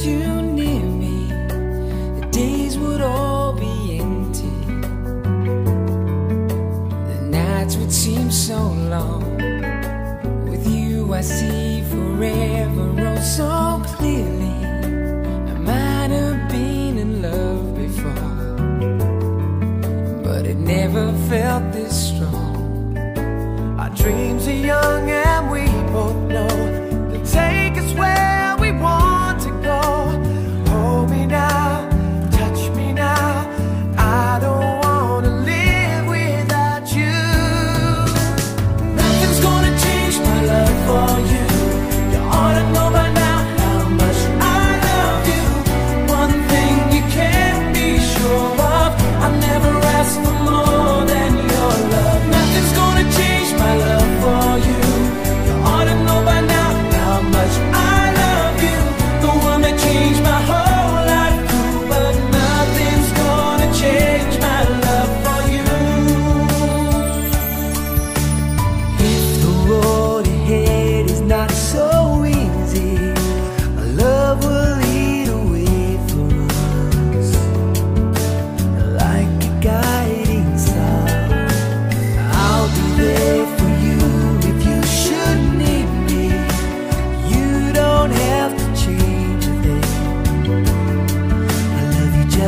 you near me, the days would all be empty. The nights would seem so long. With you, I see forever oh so clearly. I might have been in love before, but it never felt this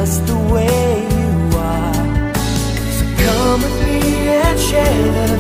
just the way you are. So come with me and share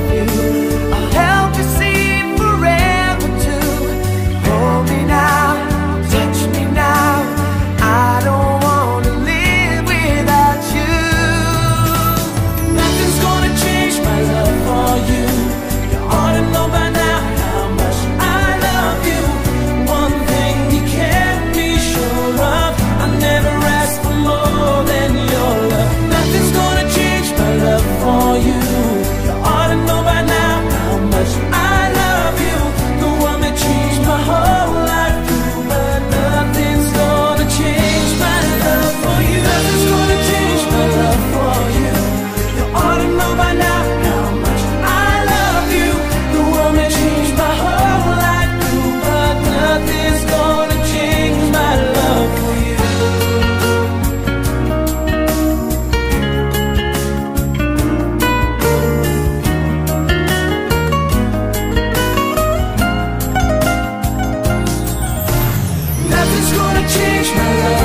change my life.